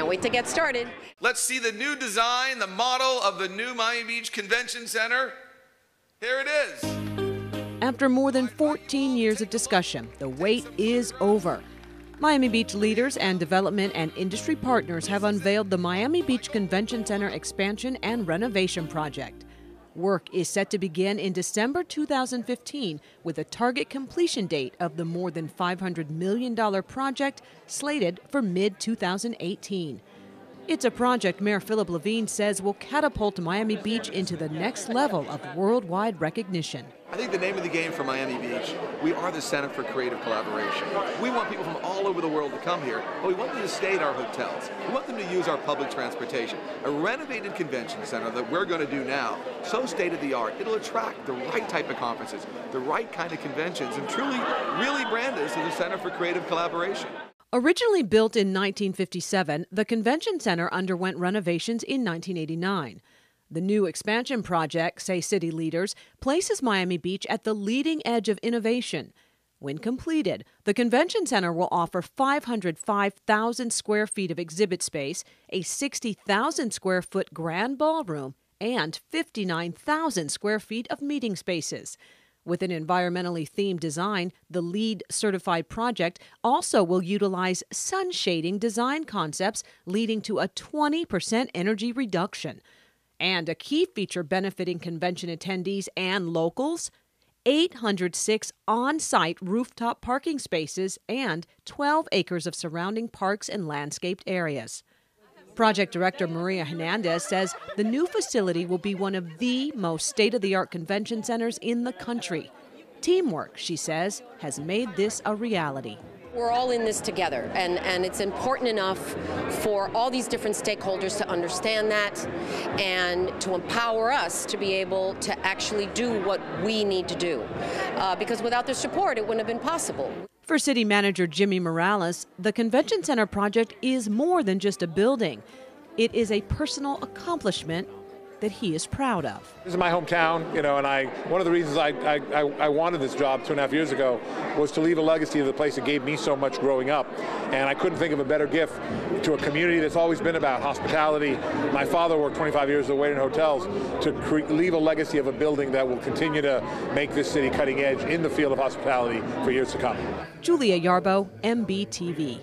can't wait to get started. Let's see the new design, the model of the new Miami Beach Convention Center. Here it is. After more than 14 years of discussion, the wait is over. Miami Beach leaders and development and industry partners have unveiled the Miami Beach Convention Center expansion and renovation project. Work is set to begin in December 2015 with a target completion date of the more than $500 million project slated for mid 2018. It's a project Mayor Philip Levine says will catapult Miami Beach into the next level of worldwide recognition. I think the name of the game for Miami Beach, we are the Center for Creative Collaboration. We want people from all over the world to come here, but we want them to stay at our hotels. We want them to use our public transportation. A renovated convention center that we're going to do now, so state of the art, it'll attract the right type of conferences, the right kind of conventions, and truly, really brand us as a Center for Creative Collaboration. Originally built in 1957, the convention center underwent renovations in 1989. The new expansion project, say city leaders, places Miami Beach at the leading edge of innovation. When completed, the convention center will offer 505,000 square feet of exhibit space, a 60,000 square foot grand ballroom, and 59,000 square feet of meeting spaces. With an environmentally themed design, the LEED certified project also will utilize sun shading design concepts, leading to a 20% energy reduction. And a key feature benefiting convention attendees and locals 806 on site rooftop parking spaces and 12 acres of surrounding parks and landscaped areas. Project Director Maria Hernandez says the new facility will be one of the most state of the art convention centers in the country. Teamwork, she says, has made this a reality. We're all in this together, and, and it's important enough for all these different stakeholders to understand that and to empower us to be able to actually do what we need to do. Uh, because without their support, it wouldn't have been possible. For City Manager Jimmy Morales, the Convention Center project is more than just a building. It is a personal accomplishment that he is proud of. This is my hometown, you know, and I one of the reasons I, I, I wanted this job two and a half years ago was to leave a legacy of the place that gave me so much growing up. And I couldn't think of a better gift to a community that's always been about hospitality. My father worked 25 years as a waiter in hotels to leave a legacy of a building that will continue to make this city cutting edge in the field of hospitality for years to come. Julia Yarbo, MBTV.